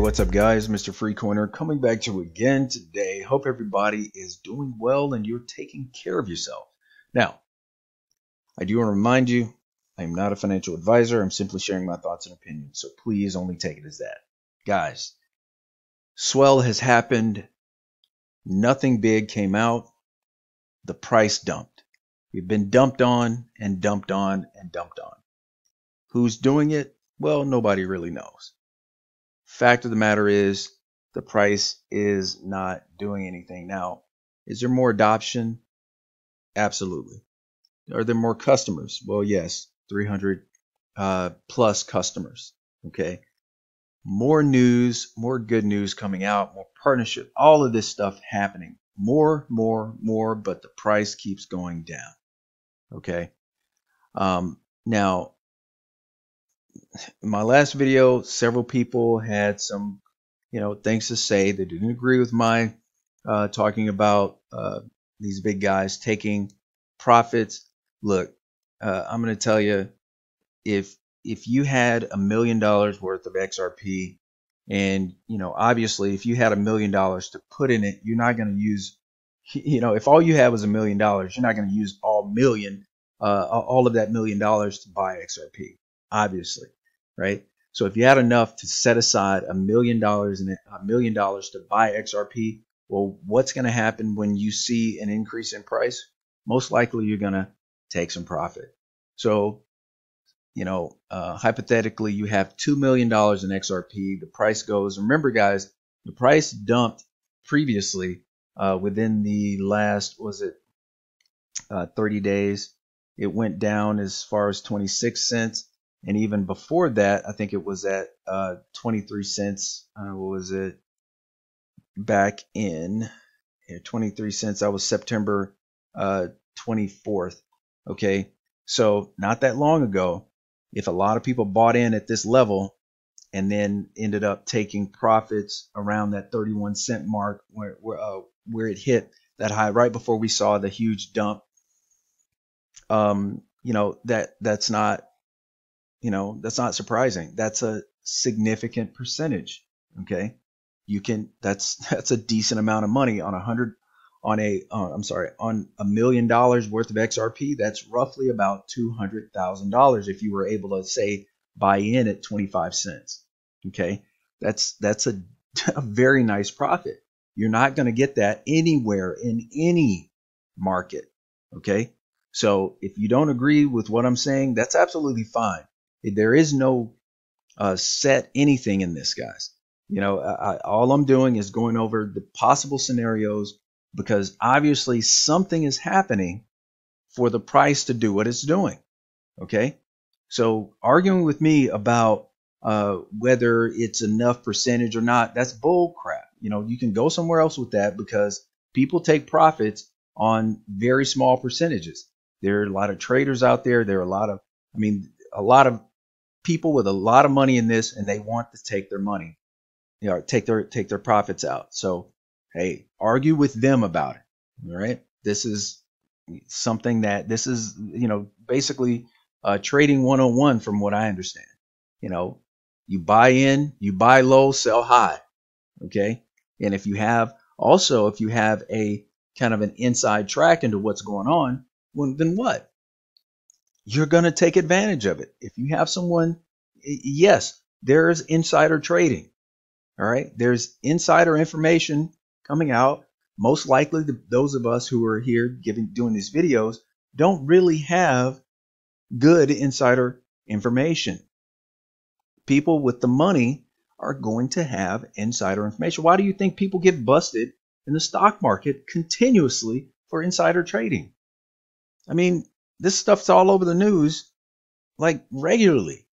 what's up, guys? Mr. Freecoiner coming back to you again today. Hope everybody is doing well and you're taking care of yourself. Now, I do want to remind you I am not a financial advisor. I'm simply sharing my thoughts and opinions. So please only take it as that. Guys, swell has happened. Nothing big came out. The price dumped. We've been dumped on and dumped on and dumped on. Who's doing it? Well, nobody really knows. Fact of the matter is, the price is not doing anything. Now, is there more adoption? Absolutely. Are there more customers? Well, yes, 300 uh, plus customers. Okay. More news, more good news coming out, more partnership, all of this stuff happening. More, more, more, but the price keeps going down. Okay. Um, now, my last video, several people had some, you know, things to say. They didn't agree with my uh, talking about uh, these big guys taking profits. Look, uh, I'm going to tell you, if if you had a million dollars worth of XRP, and you know, obviously, if you had a million dollars to put in it, you're not going to use, you know, if all you have is a million dollars, you're not going to use all million, uh, all of that million dollars to buy XRP obviously, right? So if you had enough to set aside a million dollars and a million dollars to buy XRP, well, what's going to happen when you see an increase in price? Most likely you're going to take some profit. So, you know, uh, hypothetically, you have $2 million in XRP. The price goes, remember, guys, the price dumped previously uh, within the last, was it uh, 30 days? It went down as far as 26 cents and even before that, I think it was at uh, 23 cents. Uh, what was it? Back in here, 23 cents. That was September uh, 24th. Okay, so not that long ago. If a lot of people bought in at this level and then ended up taking profits around that 31 cent mark where where, uh, where it hit that high right before we saw the huge dump, um, you know that that's not you know, that's not surprising. That's a significant percentage. Okay. You can, that's, that's a decent amount of money on a hundred, on a, uh, I'm sorry, on a million dollars worth of XRP. That's roughly about $200,000 if you were able to say buy in at 25 cents. Okay. That's, that's a, a very nice profit. You're not going to get that anywhere in any market. Okay. So if you don't agree with what I'm saying, that's absolutely fine. There is no uh, set anything in this, guys. You know, I, all I'm doing is going over the possible scenarios because obviously something is happening for the price to do what it's doing. Okay. So arguing with me about uh, whether it's enough percentage or not, that's bull crap. You know, you can go somewhere else with that because people take profits on very small percentages. There are a lot of traders out there. There are a lot of, I mean, a lot of people with a lot of money in this and they want to take their money, you know, take their take their profits out. So, hey, argue with them about it. All right. This is something that this is, you know, basically uh, trading 101 from what I understand. You know, you buy in, you buy low, sell high. Okay. And if you have also, if you have a kind of an inside track into what's going on, well, then what? You're going to take advantage of it. If you have someone, yes, there's insider trading. All right. There's insider information coming out. Most likely, the, those of us who are here giving, doing these videos don't really have good insider information. People with the money are going to have insider information. Why do you think people get busted in the stock market continuously for insider trading? I mean, this stuff's all over the news like regularly.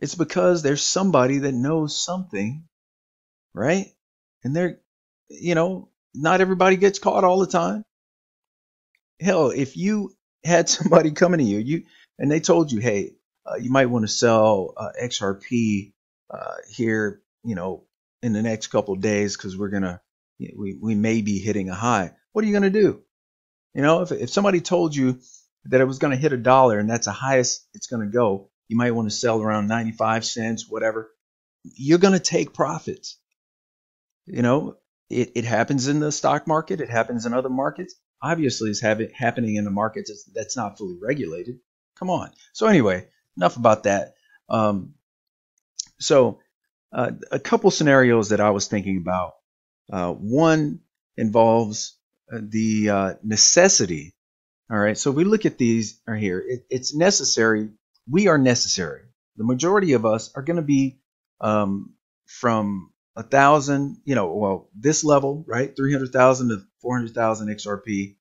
It's because there's somebody that knows something, right? And they're, you know, not everybody gets caught all the time. Hell, if you had somebody coming to you, you and they told you, hey, uh, you might want to sell uh, XRP uh, here, you know, in the next couple days because we're gonna, we we may be hitting a high. What are you gonna do? You know, if if somebody told you that it was going to hit a dollar and that's the highest it's going to go, you might want to sell around 95 cents, whatever. you're going to take profits. You know, it, it happens in the stock market. It happens in other markets. Obviously, it's have happening in the markets that's not fully regulated. Come on. So anyway, enough about that. Um, so uh, a couple scenarios that I was thinking about. Uh, one involves uh, the uh, necessity. All right. So we look at these right here, it, it's necessary. We are necessary. The majority of us are going to be um, from a thousand, you know, well, this level, right? 300,000 to 400,000 XRP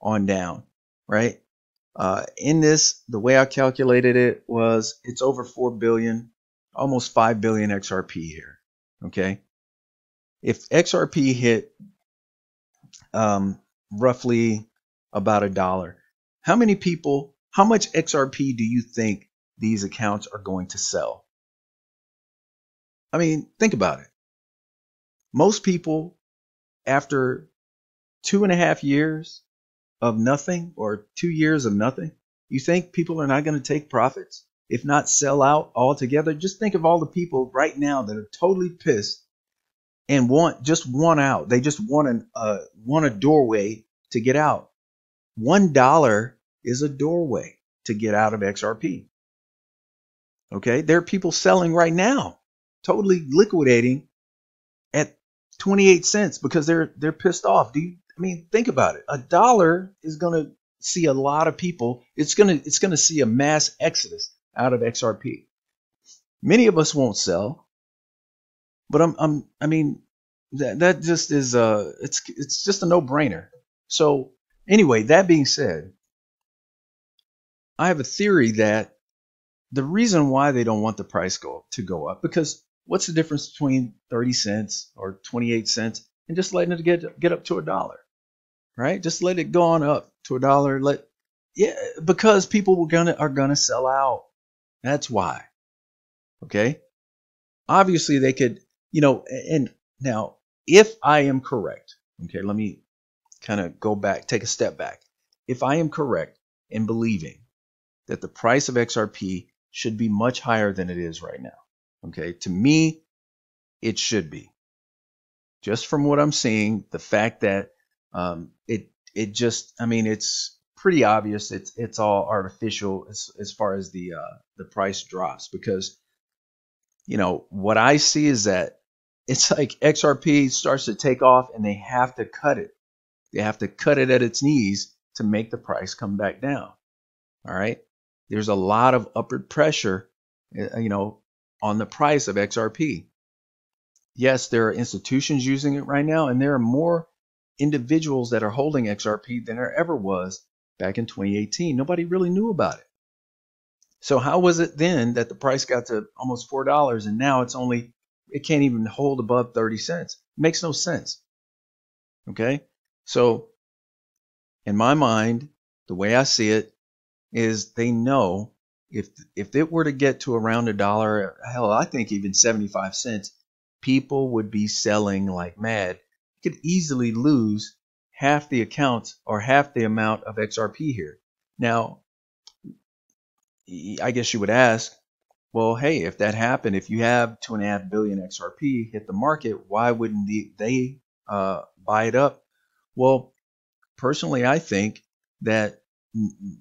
on down, right? Uh, in this, the way I calculated it was it's over 4 billion, almost 5 billion XRP here. Okay. If XRP hit um, roughly about a dollar, how many people, how much XRP do you think these accounts are going to sell? I mean, think about it. Most people, after two and a half years, of nothing or two years of nothing, you think people are not going to take profits? If not sell out altogether? Just think of all the people right now that are totally pissed and want just want out. They just want an uh, want a doorway to get out. One dollar is a doorway to get out of XRP. Okay, there are people selling right now, totally liquidating at 28 cents because they're they're pissed off. Do you I mean, think about it. A dollar is going to see a lot of people. It's going to it's to see a mass exodus out of XRP. Many of us won't sell, but I'm, I'm I mean that that just is uh it's it's just a no-brainer. So anyway, that being said, I have a theory that the reason why they don't want the price go to go up because what's the difference between 30 cents or 28 cents and just letting it get get up to a dollar? right? Just let it go on up to a dollar. Let yeah, because people were gonna are gonna sell out. That's why. Okay. Obviously, they could, you know, and now if I am correct, okay, let me kind of go back, take a step back. If I am correct in believing that the price of XRP should be much higher than it is right now, okay, to me, it should be. Just from what I'm seeing, the fact that um, it it just I mean it's pretty obvious it's it's all artificial as, as far as the uh, the price drops because you know what I see is that it's like XRP starts to take off and they have to cut it. They have to cut it at its knees to make the price come back down. All right. There's a lot of upward pressure, uh, you know, on the price of XRP. Yes, there are institutions using it right now, and there are more individuals that are holding XRP than there ever was back in 2018. Nobody really knew about it. So how was it then that the price got to almost four dollars and now it's only it can't even hold above 30 cents? It makes no sense. Okay? So in my mind, the way I see it is they know if if it were to get to around a dollar, hell, I think even 75 cents, people would be selling like mad You could easily lose half the accounts or half the amount of XRP here. Now, I guess you would ask, well, hey, if that happened, if you have two and a half billion XRP hit the market, why wouldn't they uh, buy it up? Well, personally, I think that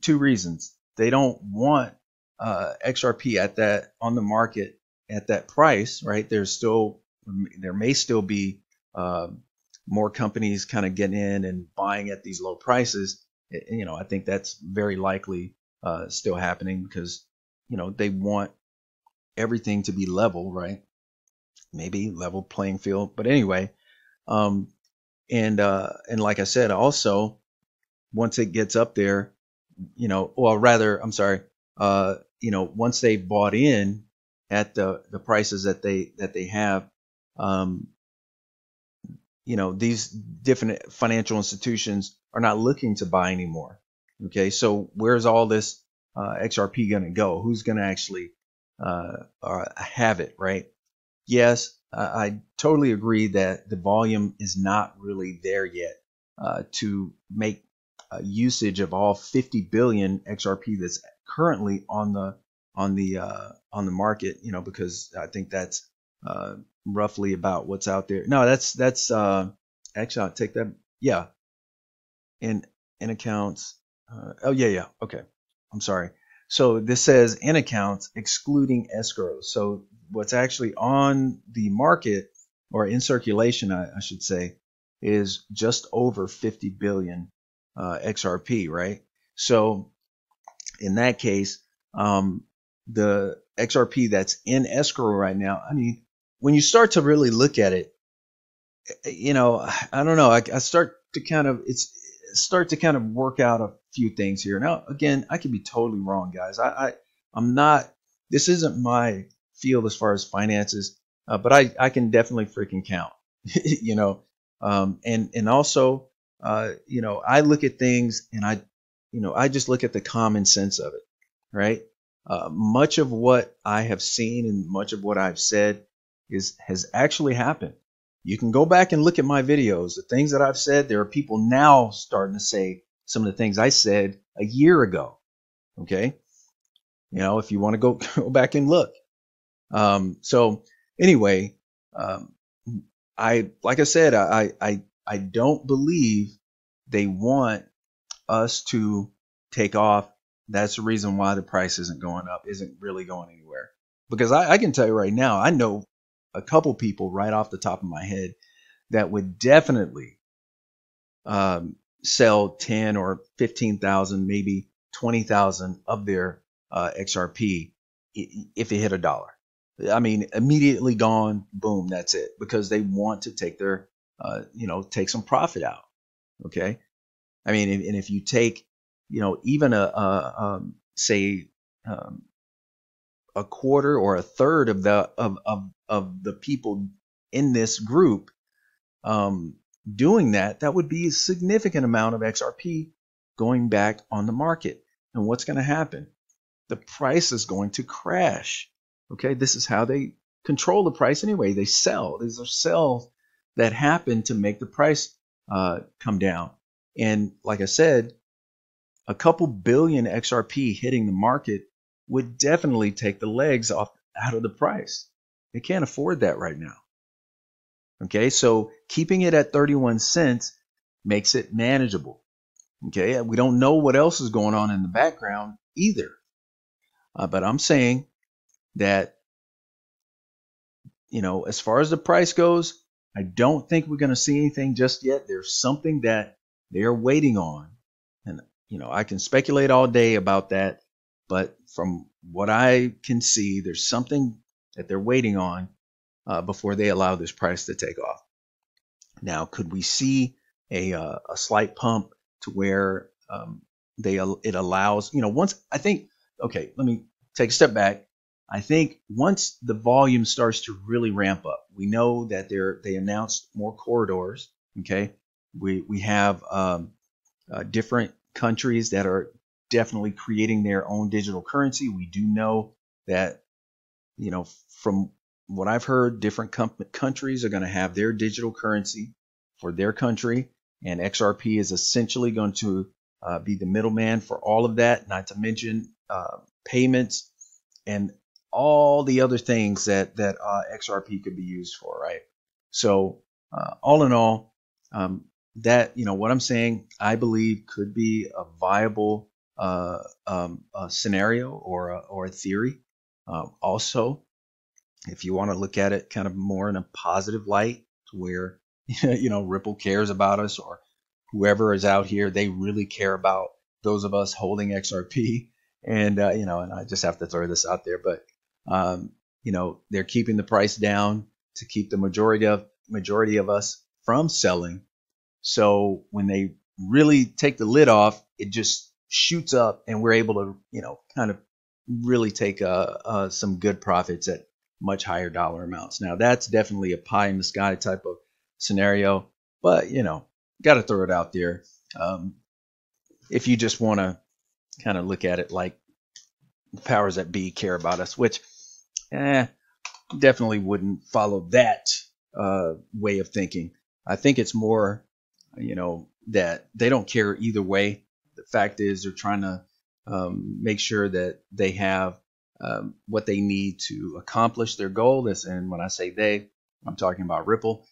two reasons. They don't want uh, XRP at that on the market at that price, right? There's still there may still be um, more companies kind of getting in and buying at these low prices, it, you know, I think that's very likely uh, still happening because, you know, they want everything to be level, right? Maybe level playing field, but anyway, um, and uh, and like I said, also once it gets up there, you know, well, rather, I'm sorry, uh, you know, once they've bought in at the the prices that they that they have, um, you know these different financial institutions are not looking to buy anymore. Okay, so where's all this uh, XRP going to go? Who's going to actually uh, uh, have it? Right? Yes, I totally agree that the volume is not really there yet uh, to make usage of all 50 billion XRP that's currently on the on the uh, on the market. You know, because I think that's uh, roughly about what's out there. No, that's that's uh, actually I'll take that. Yeah, in in accounts. Uh, oh yeah, yeah. Okay, I'm sorry. So this says in accounts excluding escrow. So what's actually on the market or in circulation, I, I should say, is just over 50 billion uh, XRP, right? So in that case, um, the XRP that's in escrow right now, I mean, when you start to really look at it, you know, I don't know, I, I start to kind of, it's start to kind of work out a few things here. Now, again, I could be totally wrong, guys. I, I I'm not. This isn't my field as far as finances, uh, but I I can definitely freaking count. you know, um, and and also, uh, you know, I look at things and I, you know, I just look at the common sense of it, right? Uh, much of what I have seen and much of what I've said is has actually happened. You can go back and look at my videos. The things that I've said, there are people now starting to say some of the things I said a year ago. Okay. You know, if you want to go, go back and look. Um, so anyway, um, I, like I said, I, I, I don't believe they want us to take off. That's the reason why the price isn't going up, isn't really going anywhere. Because I, I can tell you right now, I know a couple people right off the top of my head that would definitely um, sell 10 or 15,000, maybe 20,000 of their uh, XRP if it hit a dollar. I mean, immediately gone, boom, that's it, because they want to take their, uh, you know, take some profit out. Okay. I mean, and if you take, you know, even a, a um, say, um, a quarter or a third of the of of, of the people in this group um, doing that, that would be a significant amount of XRP going back on the market. And what's going to happen? The price is going to crash. Okay, this is how they control the price anyway. They sell. These are sales that happen to make the price uh, come down. And like I said, a couple billion XRP hitting the market would definitely take the legs off out of the price. They can't afford that right now. Okay, so keeping it at 31 cents makes it manageable. Okay, we don't know what else is going on in the background either. Uh, but I'm saying that, you know, as far as the price goes, I don't think we're going to see anything just yet. There's something that they're waiting on. And, you know, I can speculate all day about that. But from what I can see, there's something that they're waiting on uh, before they allow this price to take off. Now, could we see a, uh, a slight pump to where um, they it allows, you know, once I think, okay, let me take a step back. I think once the volume starts to really ramp up, we know that they're they announced more corridors. Okay, we we have um, uh, different countries that are definitely creating their own digital currency. We do know that, you know, from what I've heard, different com- countries are going to have their digital currency for their country, and XRP is essentially going to uh, be the middleman for all of that. Not to mention uh, payments and all the other things that that uh, XRP could be used for, right? So, uh, all in all, um, that you know what I'm saying, I believe could be a viable uh, um, a scenario or a, or a theory. Um, also, if you want to look at it kind of more in a positive light, where you know Ripple cares about us or whoever is out here, they really care about those of us holding XRP. And uh, you know, and I just have to throw this out there, but um, you know, they're keeping the price down to keep the majority of majority of us from selling. So when they really take the lid off, it just shoots up, and we're able to, you know, kind of really take uh, uh, some good profits at much higher dollar amounts. Now that's definitely a pie in the sky type of scenario, but you know, got to throw it out there. Um, if you just want to kind of look at it like the powers that be care about us, which eh, definitely wouldn't follow that uh, way of thinking. I think it's more, you know, that they don't care either way the fact is they're trying to um, make sure that they have um, what they need to accomplish their goal. This, and when I say they, I'm talking about Ripple,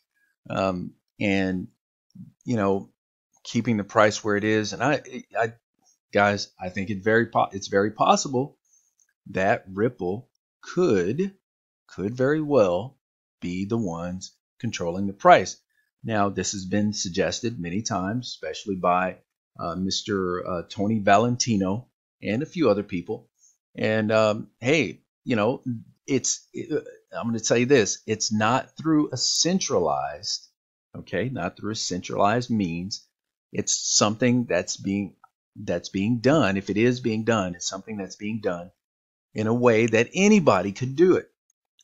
um, and you know, keeping the price where it is. And I, I guys, I think it very po- it's very possible that Ripple could could very well be the ones controlling the price. Now, this has been suggested many times, especially by uh, Mr. Uh, Tony Valentino and a few other people. And um, hey, you know, it's it, uh, I'm going to tell you this: it's not through a centralized, okay, not through a centralized means. It's something that's being that's being done. If it is being done, it's something that's being done in a way that anybody could do it.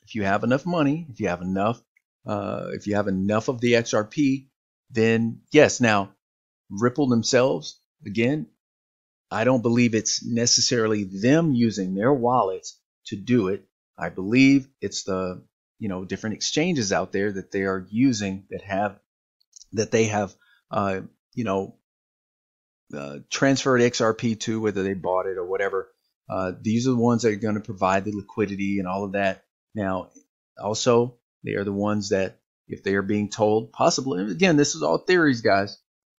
If you have enough money, if you have enough, uh, if you have enough of the XRP, then yes. Now, Ripple themselves, again, I don't believe it's necessarily them using their wallets to do it. I believe it's the you know different exchanges out there that they are using that have that they have uh, you know uh, transferred XRP to, whether they bought it or whatever. Uh, these are the ones that are going to provide the liquidity and all of that. Now, also, they are the ones that, if they are being told, possibly, again, this is all theories, guys,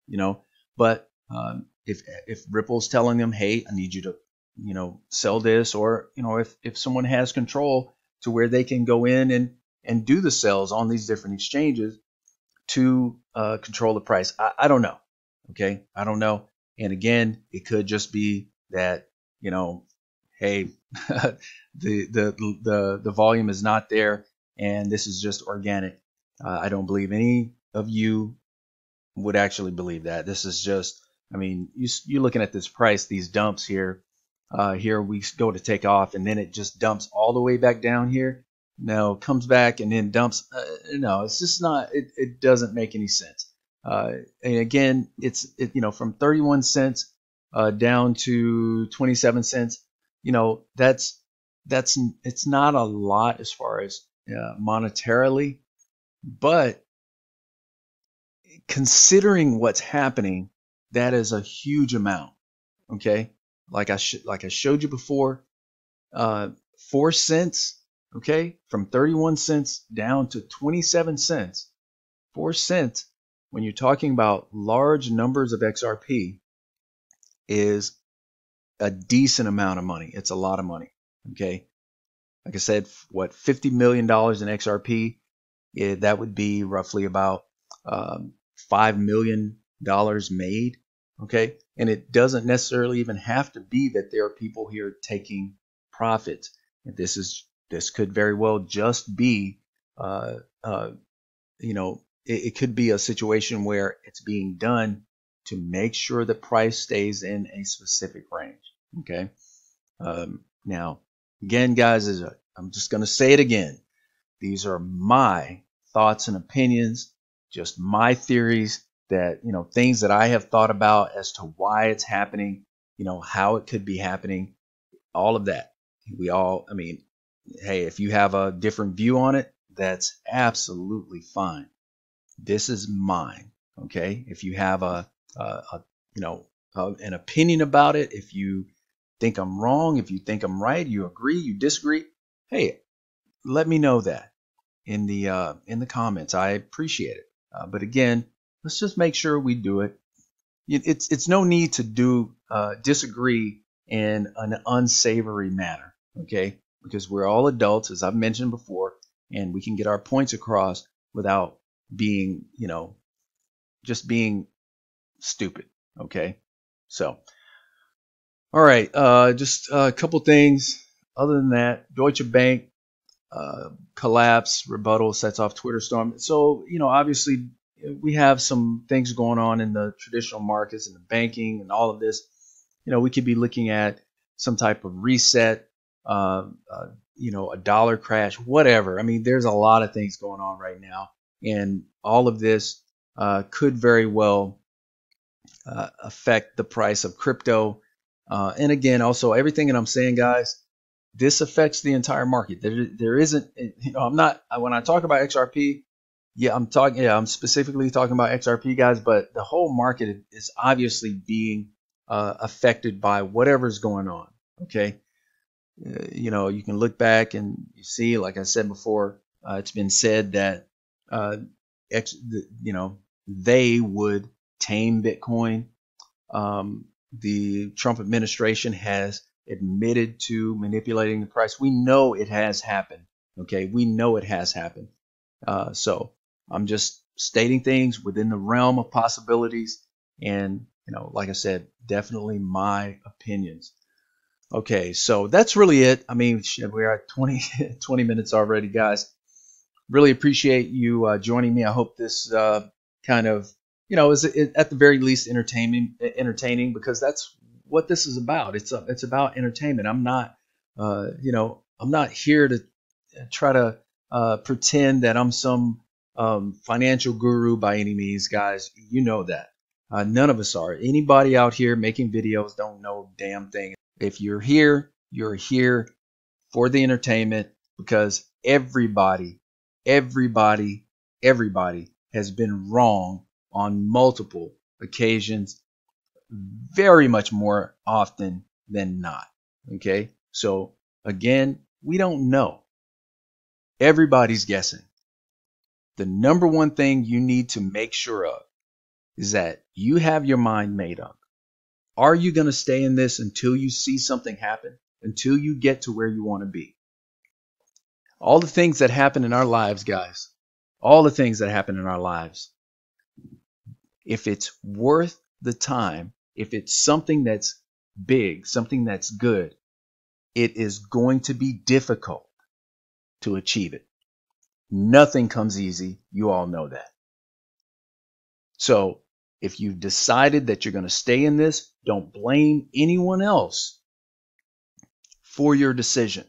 you know, but um, if if Ripple's telling them, hey, I need you to, you know, sell this, or you know, if if someone has control to where they can go in and and do the sales on these different exchanges to uh, control the price, I, I don't know. Okay, I don't know. And again, it could just be that you know, hey, the, the the the volume is not there, and this is just organic. Uh, I don't believe any of you would actually believe that. This is just, I mean, you you're looking at this price, these dumps here. Uh, here we go to take off, and then it just dumps all the way back down here. No, comes back and then dumps. Uh, no, it's just not. It, it doesn't make any sense. Uh, and again, it's it, you know from 31 cents uh, down to 27 cents. You know that's that's it's not a lot as far as uh, monetarily, but considering what's happening, that is a huge amount. Okay, like I sh- like I showed you before, uh, four cents. Okay, from 31 cents down to 27 cents. Four cents when you're talking about large numbers of XRP is a decent amount of money. It's a lot of money. Okay. Like I said, what, $50 million in XRP? That would be roughly about um, $5 million made. Okay. And it doesn't necessarily even have to be that there are people here taking profits. This is, this could very well just be, uh, uh, you know, it, it could be a situation where it's being done to make sure the price stays in a specific range. Okay. Um, now, again, guys, is I'm just going to say it again. These are my thoughts and opinions, just my theories that, you know, things that I have thought about as to why it's happening, you know, how it could be happening, all of that. We all, I mean, hey, if you have a different view on it, that's absolutely fine this is mine. Okay. If you have a, a, a you know, a, an opinion about it, if you think I'm wrong, if you think I'm right, you agree, you disagree, hey, let me know that in the uh, in the comments. I appreciate it. Uh, but again, let's just make sure we do it. It's it's no need to do uh, disagree in an unsavory manner, okay? Because we're all adults, as I've mentioned before, and we can get our points across without being, you know, just being stupid. Okay. So, all right. Uh, just a couple things. Other than that, Deutsche Bank uh, collapse, rebuttal sets off Twitter storm. So, you know, obviously we have some things going on in the traditional markets and the banking and all of this. You know, we could be looking at some type of reset, uh, uh, you know, a dollar crash, whatever. I mean, there's a lot of things going on right now and all of this uh, could very well uh, affect the price of crypto. And again, also everything that I'm saying, guys, this affects the entire market. There, there isn't, you know, I'm not when I talk about XRP. Yeah, I'm talking. Yeah, I'm specifically talking about XRP, guys. But the whole market is obviously being uh, affected by whatever's going on. Okay, uh, you know, you can look back and you see, like I said before, uh, it's been said that, uh, ex, the, you know, they would tame Bitcoin. Um, the Trump administration has admitted to manipulating the price. We know it has happened. Okay, we know it has happened. Uh, so I'm just stating things within the realm of possibilities, and you know, like I said, definitely my opinions. Okay, so that's really it. I mean, we're at 20, 20 minutes already, guys. Really appreciate you uh, joining me. I hope this uh, kind of, you know, is at the very least entertaining, entertaining because that's what this is about. It's a, it's about entertainment. I'm not, uh, you know, I'm not here to try to uh, pretend that I'm some um, financial guru by any means, guys. You know that. Uh, none of us are. Anybody out here making videos don't know damn thing. If you're here, you're here for the entertainment because everybody, everybody, everybody has been wrong on multiple occasions, very much more often than not. Okay. So again, we don't know. Everybody's guessing. The number one thing you need to make sure of is that you have your mind made up. Are you going to stay in this until you see something happen, until you get to where you want to be? All the things that happen in our lives, guys, all the things that happen in our lives, if it's worth the time, if it's something that's big, something that's good, it is going to be difficult to achieve it. Nothing comes easy. You all know that. So if you've decided that you're going to stay in this, don't blame anyone else for your decision.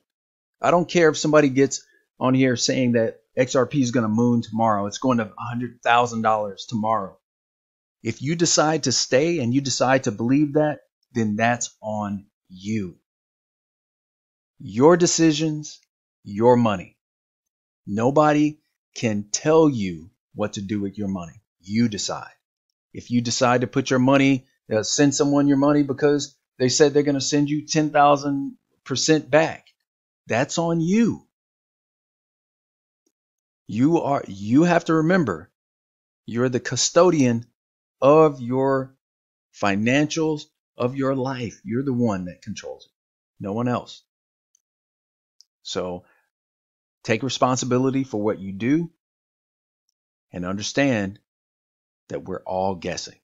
I don't care if somebody gets on here saying that XRP is going to moon tomorrow. It's going to $100,000 tomorrow. If you decide to stay and you decide to believe that, then that's on you. Your decisions, your money. Nobody can tell you what to do with your money. You decide. If you decide to put your money, uh, send someone your money because they said they're going to send you 10,000% back, that's on you. You are you have to remember you're the custodian of your financials of your life. You're the one that controls it. No one else. So take responsibility for what you do and understand that we're all guessing.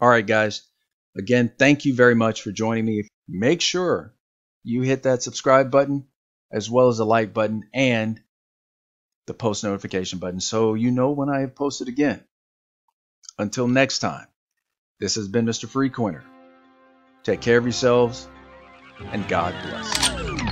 All right, guys. Again, thank you very much for joining me. Make sure you hit that subscribe button as well as the like button and the post notification button so you know when I have posted again. Until next time, this has been Mr. Free Coiner. Take care of yourselves and God bless.